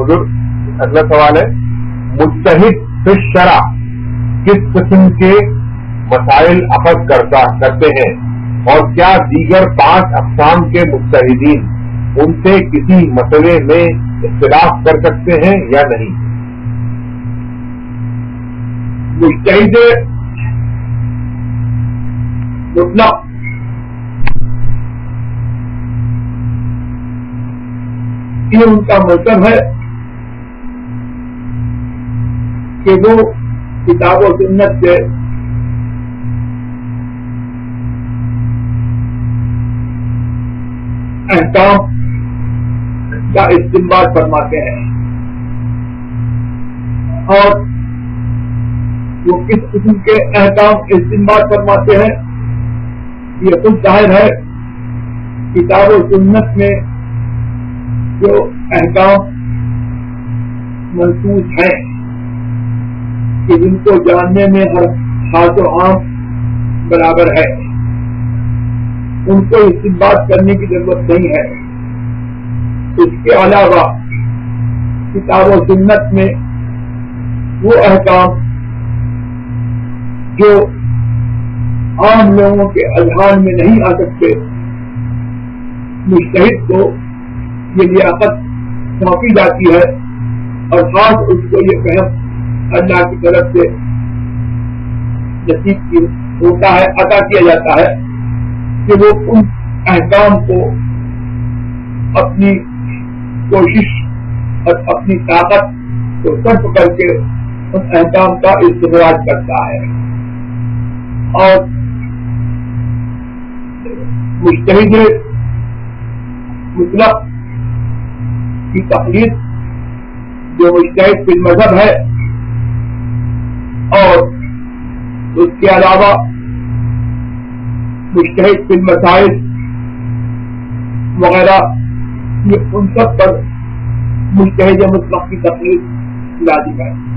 हजूर अगला सवाल है मुस्तहिद फिर शरा किस किस्म के मसाइल अखज करता, करते हैं? और क्या दीगर पाँच अकसाम के मुस्तहिदीन उनसे किसी मसले में इख्तलाफ कर सकते हैं या नहीं? मुस्तहिद मुतलक। ये उनका मतलब है कि वो किताब और सुन्नत से अहकाम का इस्तेमाल फरमाते हैं। और वो किस किस्म के अहकाम इस्तेमाल फरमाते हैं, ये खुद ज़ाहिर है, किताब सुन्नत में जो अहकाम महसूस हैं। कि जिनको जानने में हर खास आम बराबर है। उनको इस्तेमाल करने की ज़रूरत नहीं है। इसके अलावा किताब और सुन्नत में वो अहकाम जो आम लोगों के अजहान में नहीं आ सकते, मुश्तहिद को ये लियाकत सौंपी जाती है और खास उसको ये फहम अल्लाह की तरफ़ से नसीब होता है, अदा किया जाता है कि वो उन अहकाम को अपनी कोशिश और अपनी ताकत को सर्फ करके उन अहकाम का इस्तेमाल करता है। और मुश्तहिद मुतलक की तकलीफ़ जो मुश्तहिद मज़हब है उसके अलावा मुश्तहिद फ़िल्म मसाइल वगैरह, ये उन सब पर मुश्तहिद मुतलक की तकलीफ़ लाजिम है